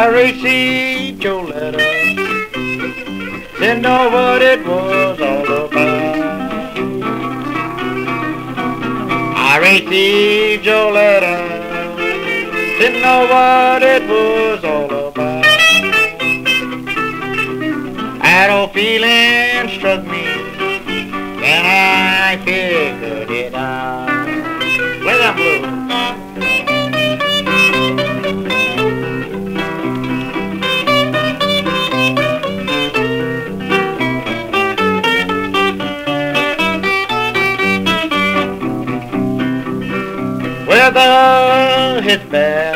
I received your letter. Didn't know what it was all about. I received your letter. Didn't know what it was all about. That old feeling struck me. and I figured it out. Weather hits bad.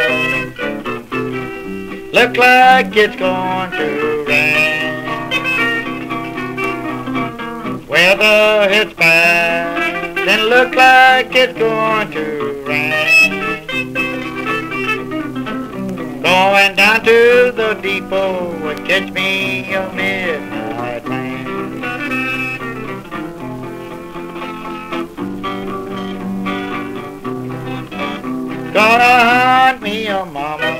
Look like it's going to rain. Weather hits bad. Then look like it's going to rain. Going down to the depot and catch me a midnight Gonna hunt me a mama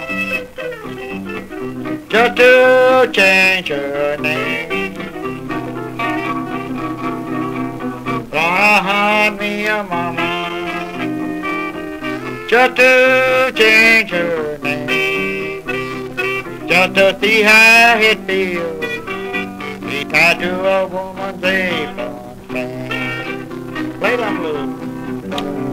just to change her name. Gonna hunt me a mama just to change her name. Just to see how it feels be tied to a woman's apron. Play that blues.